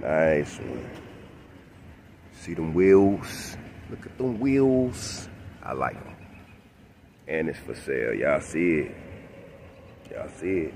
Nice one. See them wheels? Look at them wheels. I like them. And it's for sale. Y'all see it. Y'all see it.